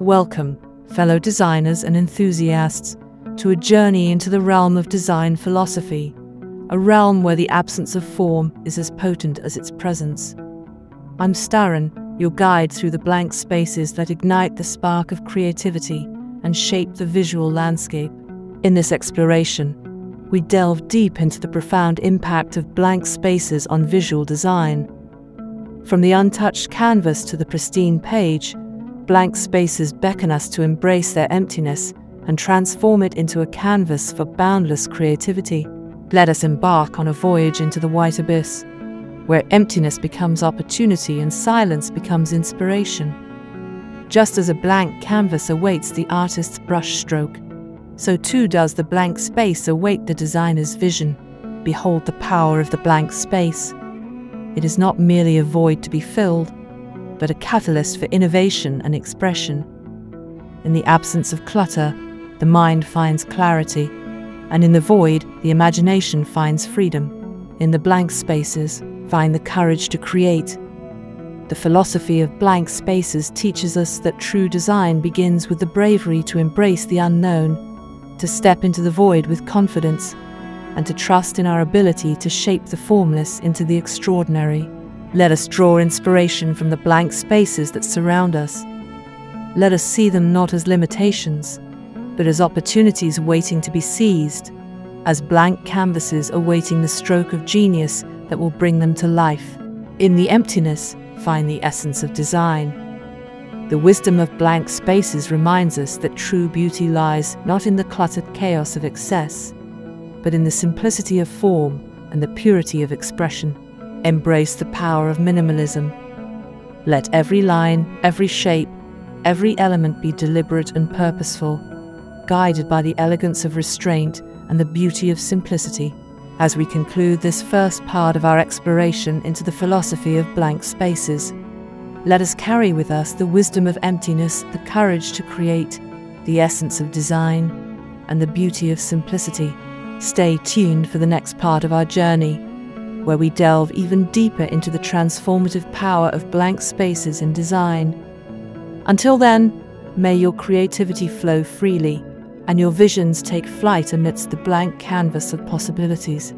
Welcome, fellow designers and enthusiasts, to a journey into the realm of design philosophy, a realm where the absence of form is as potent as its presence. I'm Starin, your guide through the blank spaces that ignite the spark of creativity and shape the visual landscape. In this exploration, we delve deep into the profound impact of blank spaces on visual design. From the untouched canvas to the pristine page, blank spaces beckon us to embrace their emptiness and transform it into a canvas for boundless creativity. Let us embark on a voyage into the white abyss, where emptiness becomes opportunity and silence becomes inspiration. Just as a blank canvas awaits the artist's brushstroke, so too does the blank space await the designer's vision. Behold the power of the blank space. It is not merely a void to be filled, but a catalyst for innovation and expression. In the absence of clutter, the mind finds clarity, and in the void, the imagination finds freedom. In the blank spaces, find the courage to create. The philosophy of blank spaces teaches us that true design begins with the bravery to embrace the unknown, to step into the void with confidence, and to trust in our ability to shape the formless into the extraordinary. Let us draw inspiration from the blank spaces that surround us. Let us see them not as limitations, but as opportunities waiting to be seized, as blank canvases awaiting the stroke of genius that will bring them to life. In the emptiness, find the essence of design. The wisdom of blank spaces reminds us that true beauty lies not in the cluttered chaos of excess, but in the simplicity of form and the purity of expression. Embrace the power of minimalism. Let every line, every shape, every element be deliberate and purposeful, guided by the elegance of restraint and the beauty of simplicity. As we conclude this first part of our exploration into the philosophy of blank spaces, let us carry with us the wisdom of emptiness, the courage to create, the essence of design, and the beauty of simplicity. Stay tuned for the next part of our journey where we delve even deeper into the transformative power of blank spaces in design. Until then, may your creativity flow freely and your visions take flight amidst the blank canvas of possibilities.